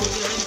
Now we're in